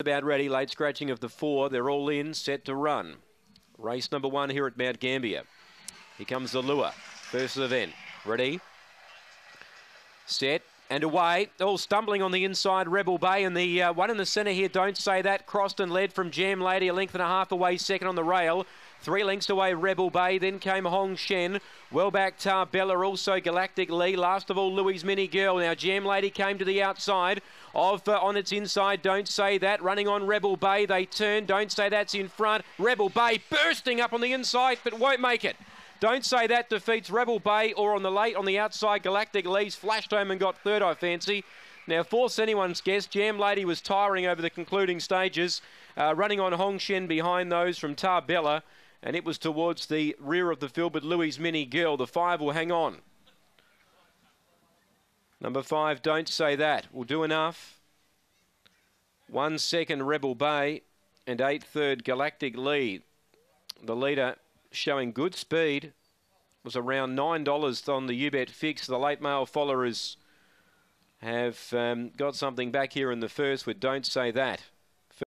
About ready, late scratching of the four. They're all in, set to run. Race number one here at Mount Gambier. Here comes the lure. First event. Ready? Set and away. All stumbling on the inside, Rebel Bay. And the uh, one in the centre here, don't say that. Crossed and led from Jam Lady, a length and a half away, second on the rail. Three lengths away, Rebel Bay. Then came Hong Shen. Well back, Tarbella. Also Galactic Lee. Last of all, Louis Mini Girl. Now, Jam Lady came to the outside of uh, on its inside. Don't say that. Running on Rebel Bay. They turn. Don't say that's in front. Rebel Bay bursting up on the inside, but won't make it. Don't say that defeats Rebel Bay or on the late on the outside. Galactic Lee's flashed home and got third, I fancy. Now, force anyone's guess, Jam Lady was tiring over the concluding stages, uh, running on Hong Shen behind those from Tarbella and it was towards the rear of the field, but Louis Mini Girl, the five will hang on. Number five, Don't Say That, We'll do enough. One second, Rebel Bay, and eight third, Galactic Lee. The leader showing good speed was around $9 on the Ubet fix. The late mail followers have um, got something back here in the first with Don't Say That.